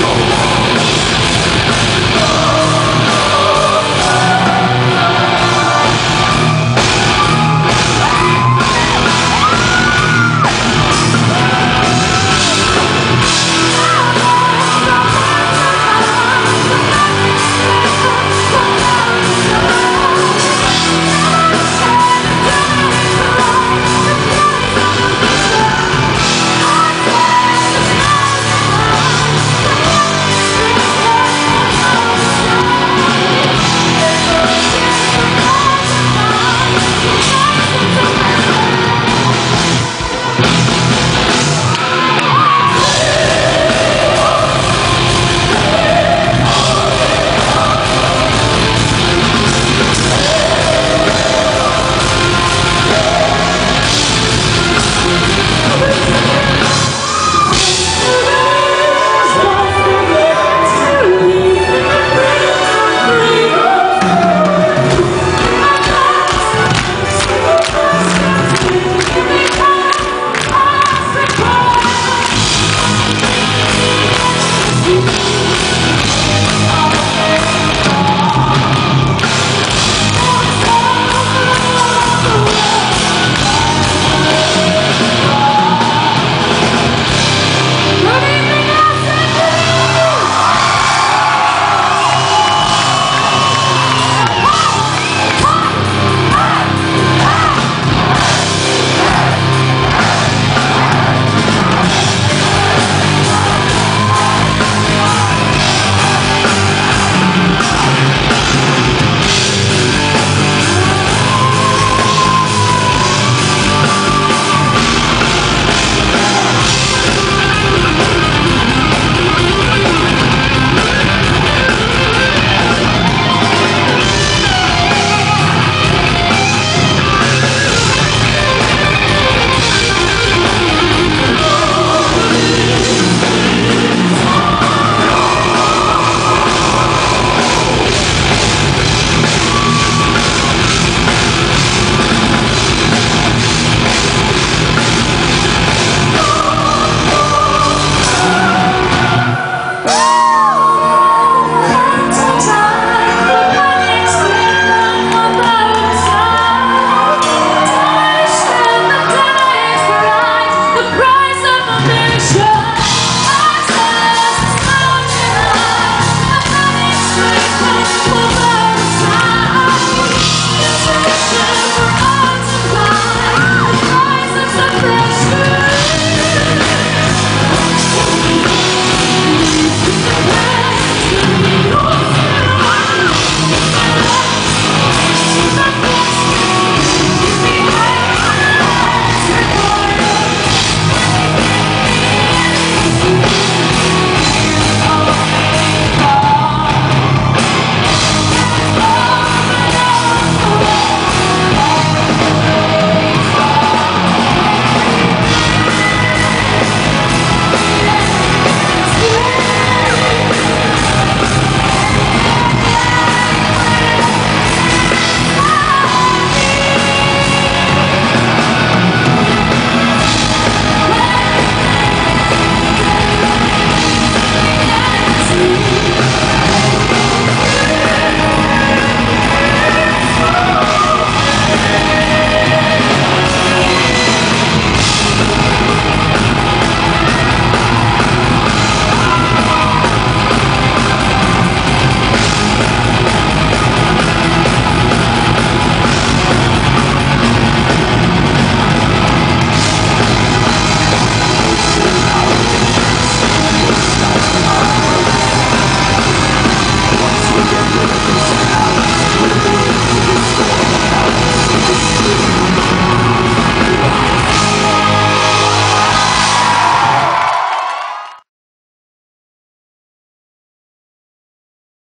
Don't